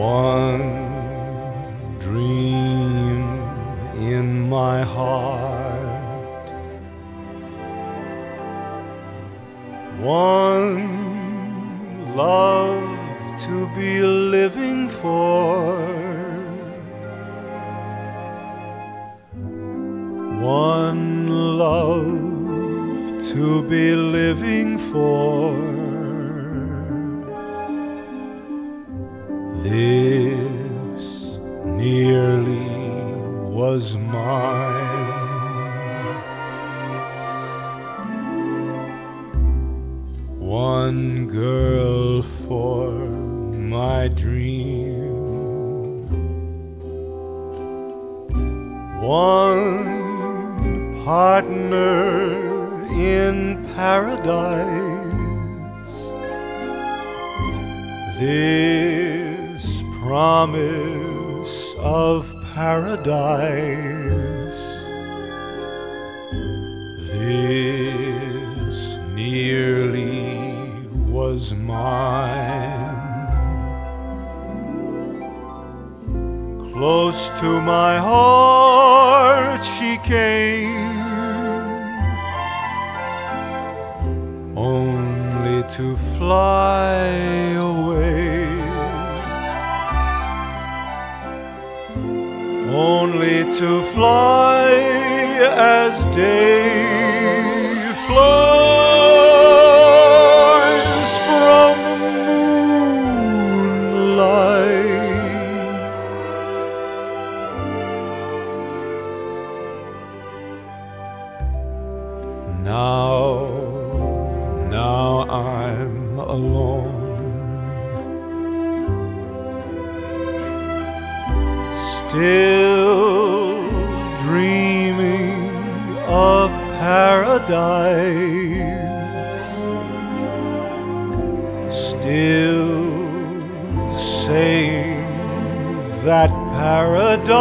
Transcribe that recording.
one dream in my heart, one love to be living for, one love to be living for. This nearly was mine. One girl for my dream. One partner in paradise. This promise of paradise. This nearly was mine. Close to my heart she came, only to fly away. Only to fly as day flies from moonlight. Now, now I'm alone. Still paradise. Still saying that paradise.